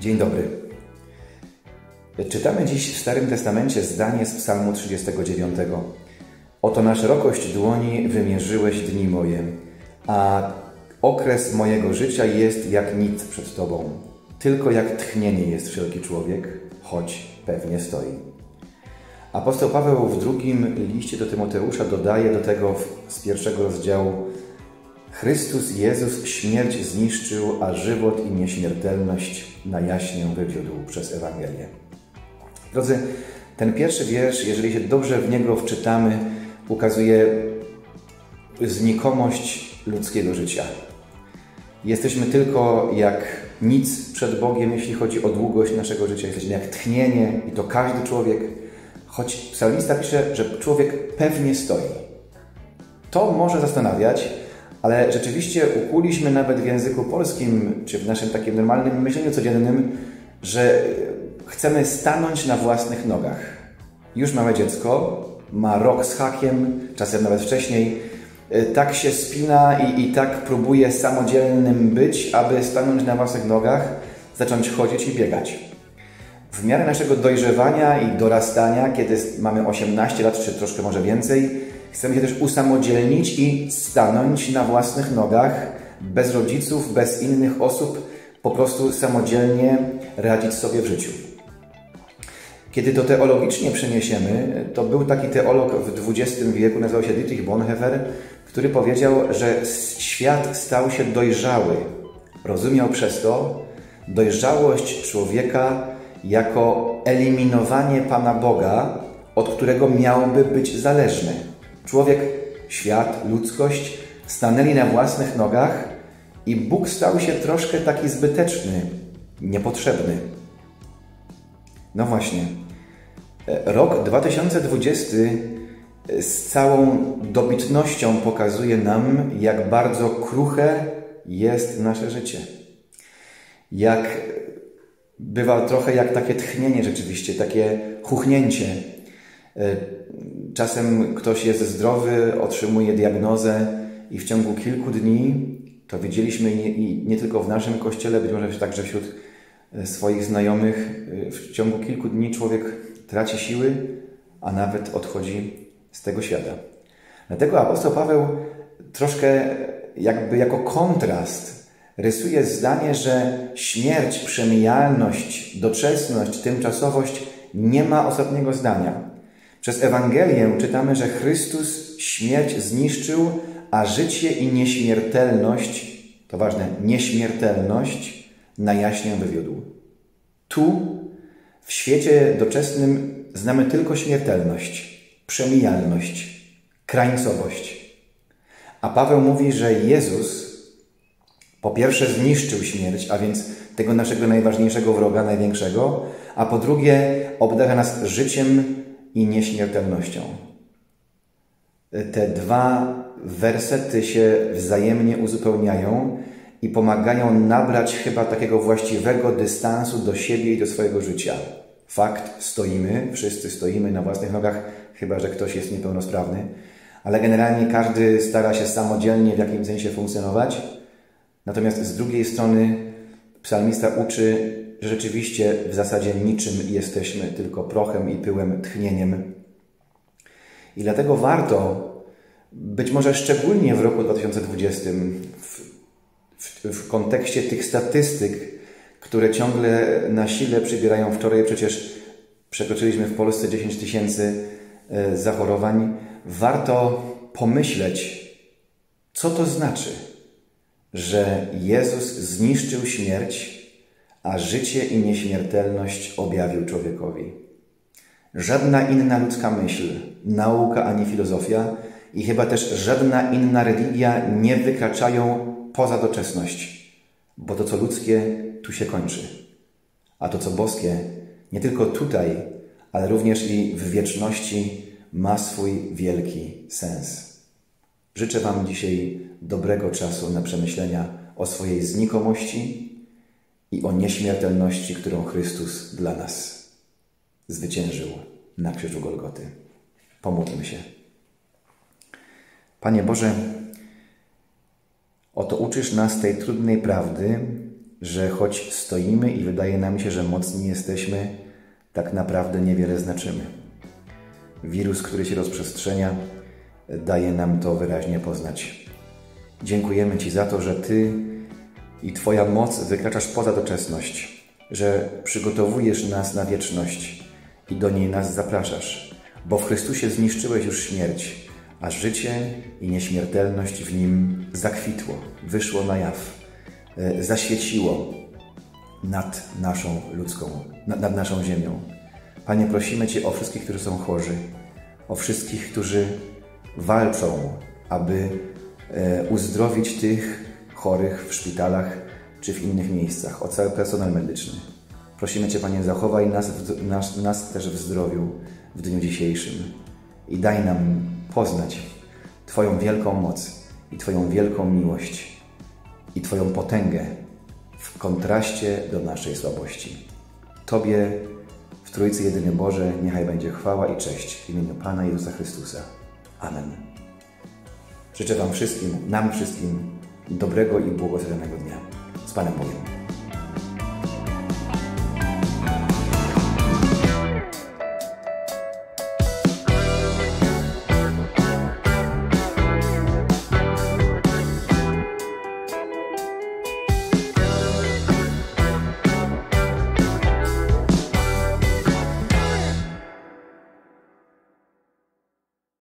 Dzień dobry. Czytamy dziś w Starym Testamencie zdanie z Psalmu 39. Oto na szerokość dłoni wymierzyłeś dni moje, a okres mojego życia jest jak nic przed Tobą. Tylko jak tchnienie jest wszelki człowiek, choć pewnie stoi. Apostoł Paweł w drugim liście do Tymoteusza dodaje do tego z pierwszego rozdziału Chrystus Jezus śmierć zniszczył, a żywot i nieśmiertelność na jaśnię wywiódł przez Ewangelię. Drodzy, ten pierwszy wiersz, jeżeli się dobrze w niego wczytamy, ukazuje znikomość ludzkiego życia. Jesteśmy tylko jak nic przed Bogiem, jeśli chodzi o długość naszego życia. Jesteśmy jak tchnienie i to każdy człowiek, choć psalmista pisze, że człowiek pewnie stoi. To może zastanawiać, ale rzeczywiście ukuliśmy nawet w języku polskim, czy w naszym takim normalnym myśleniu codziennym, że chcemy stanąć na własnych nogach. Już małe dziecko, ma rok z hakiem, czasem nawet wcześniej, tak się spina i, i tak próbuje samodzielnym być, aby stanąć na własnych nogach, zacząć chodzić i biegać. W miarę naszego dojrzewania i dorastania, kiedy mamy 18 lat, czy troszkę może więcej, Chcemy się też usamodzielnić i stanąć na własnych nogach, bez rodziców, bez innych osób, po prostu samodzielnie radzić sobie w życiu. Kiedy to teologicznie przeniesiemy, to był taki teolog w XX wieku, nazywał się Dietrich Bonhoeffer, który powiedział, że świat stał się dojrzały. Rozumiał przez to dojrzałość człowieka jako eliminowanie Pana Boga, od którego miałby być zależny. Człowiek, świat, ludzkość stanęli na własnych nogach i Bóg stał się troszkę taki zbyteczny, niepotrzebny. No właśnie. Rok 2020 z całą dobitnością pokazuje nam, jak bardzo kruche jest nasze życie. Jak bywa trochę jak takie tchnienie rzeczywiście, takie chuchnięcie Czasem ktoś jest zdrowy, otrzymuje diagnozę i w ciągu kilku dni, to widzieliśmy nie, nie tylko w naszym kościele, być może także wśród e, swoich znajomych, e, w ciągu kilku dni człowiek traci siły, a nawet odchodzi z tego świata. Dlatego apostoł Paweł troszkę jakby jako kontrast rysuje zdanie, że śmierć, przemijalność, doczesność, tymczasowość nie ma ostatniego zdania. Przez Ewangelię czytamy, że Chrystus śmierć zniszczył, a życie i nieśmiertelność, to ważne, nieśmiertelność na jaśnię wywiódł. Tu, w świecie doczesnym, znamy tylko śmiertelność, przemijalność, krańcowość. A Paweł mówi, że Jezus po pierwsze zniszczył śmierć, a więc tego naszego najważniejszego wroga, największego, a po drugie obdarza nas życiem i nieśmiertelnością. Te dwa wersety się wzajemnie uzupełniają i pomagają nabrać chyba takiego właściwego dystansu do siebie i do swojego życia. Fakt, stoimy, wszyscy stoimy na własnych nogach, chyba że ktoś jest niepełnosprawny, ale generalnie każdy stara się samodzielnie w jakimś sensie funkcjonować. Natomiast z drugiej strony psalmista uczy rzeczywiście w zasadzie niczym jesteśmy, tylko prochem i pyłem, tchnieniem. I dlatego warto, być może szczególnie w roku 2020, w, w, w kontekście tych statystyk, które ciągle na sile przybierają, wczoraj przecież przekroczyliśmy w Polsce 10 tysięcy e, zachorowań, warto pomyśleć, co to znaczy, że Jezus zniszczył śmierć a życie i nieśmiertelność objawił człowiekowi. Żadna inna ludzka myśl, nauka ani filozofia i chyba też żadna inna religia nie wykraczają poza doczesność, bo to, co ludzkie, tu się kończy, a to, co boskie, nie tylko tutaj, ale również i w wieczności ma swój wielki sens. Życzę Wam dzisiaj dobrego czasu na przemyślenia o swojej znikomości i o nieśmiertelności, którą Chrystus dla nas zwyciężył na krzyżu Golgoty. Pomódlmy się. Panie Boże, oto uczysz nas tej trudnej prawdy, że choć stoimy i wydaje nam się, że mocni jesteśmy, tak naprawdę niewiele znaczymy. Wirus, który się rozprzestrzenia, daje nam to wyraźnie poznać. Dziękujemy Ci za to, że Ty i Twoja moc wykraczasz poza doczesność, że przygotowujesz nas na wieczność i do niej nas zapraszasz, bo w Chrystusie zniszczyłeś już śmierć, a życie i nieśmiertelność w nim zakwitło, wyszło na jaw, e, zaświeciło nad naszą ludzką, nad, naszą ziemią. Panie, prosimy Cię o wszystkich, którzy są chorzy, o wszystkich, którzy walczą, aby e, uzdrowić tych chorych w szpitalach czy w innych miejscach, o cały personel medyczny. Prosimy Cię, Panie, zachowaj nas, nas, nas też w zdrowiu w dniu dzisiejszym i daj nam poznać Twoją wielką moc i Twoją wielką miłość i Twoją potęgę w kontraście do naszej słabości. Tobie w Trójcy Jedyny Boże niechaj będzie chwała i cześć w imieniu Pana Jezusa Chrystusa. Amen. Życzę Wam wszystkim, nam wszystkim dobrego i błogosławionego dnia. Z Panem Bogiem.